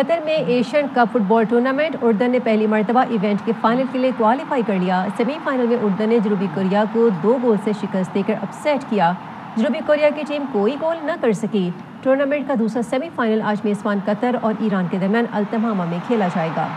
Qatar में Asian cup football tournament उर्दन ने पहली मरतबा इवेंट के फाइनल के लिए क्वालिफाई कर लिया। सेमीफाइनल में उर्दन ने जनूबी कोरिया को दो गोल से शिकस्त देकर अपसेट किया। जनूबी कोरिया की टीम कोई गोल न कर सकी। टूर्नामेंट का दूसरा सेमीफाइनल आज मेजबान कतर और ईरान के दरमियान अल्तमामा में खेला जाएगा।